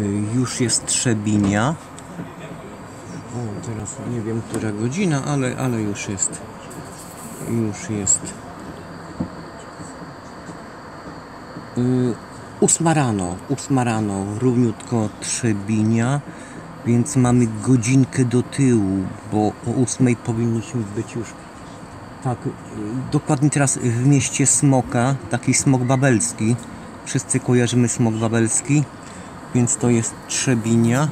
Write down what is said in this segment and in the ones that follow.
Y, Już jest Trzebinia. O, teraz nie wiem, która godzina, ale, ale już jest. Już jest. Y, Ósma rano, ósma rano, równiutko Trzebinia, więc mamy godzinkę do tyłu, bo o ósmej powinniśmy być już tak, y, dokładnie teraz w mieście Smoka, taki smok babelski. Wszyscy kojarzymy smok babelski, więc to jest Trzebinia.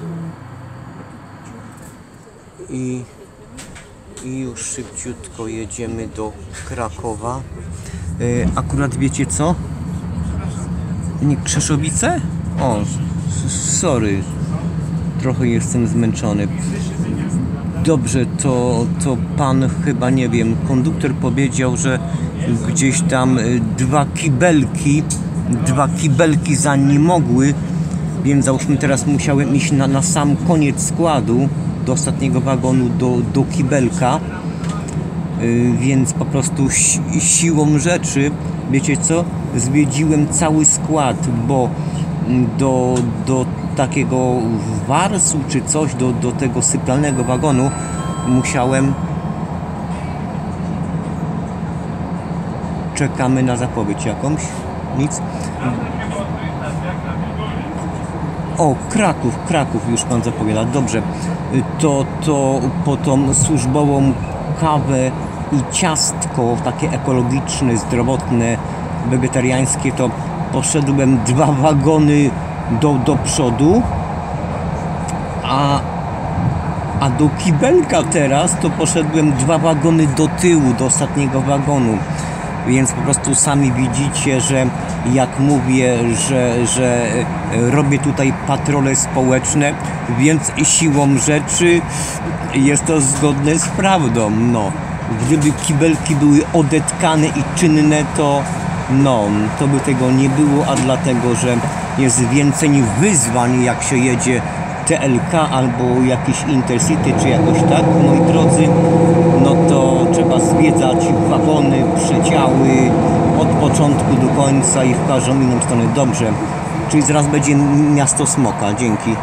I, i już szybciutko jedziemy do Krakowa. Y, Akurat wiecie co? Nie Krzeszowice? O, sorry. Trochę jestem zmęczony. Dobrze, to, to pan chyba nie wiem, konduktor powiedział, że gdzieś tam y, dwa kibelki, dwa kibelki za nim mogły, więc załóżmy teraz musiałem iść na, na sam koniec składu do ostatniego wagonu, do, do kibelka. Y, więc po prostu si siłą rzeczy, wiecie co, zwiedziłem cały skład, bo do, do takiego warsu czy coś, do, do tego sypialnego wagonu musiałem czekamy na zapowiedź jakąś nic o, Kraków, Kraków już pan zapowiada. Dobrze. Y, To, to po tą służbową kawę i ciastko takie ekologiczne, zdrowotne, wegetariańskie, to poszedłem dwa wagony do, do przodu, a, a do kibelka teraz to poszedłem dwa wagony do tyłu, do ostatniego wagonu. Więc po prostu sami widzicie, że jak mówię, że, że e, robię tutaj patrole społeczne, więc siłą rzeczy jest to zgodne z prawdą. No, gdyby kibelki były odetkane i czynne, to no, to by tego nie było, a dlatego, że jest więcej wyzwań, jak się jedzie TLK albo jakiś Intercity, czy jakoś tak, moi drodzy, no to trzeba zwiedzać wagony, przedziały od początku do końca i w każdą inną stronę. Dobrze, czyli zaraz będzie miasto Smoka. Dzięki.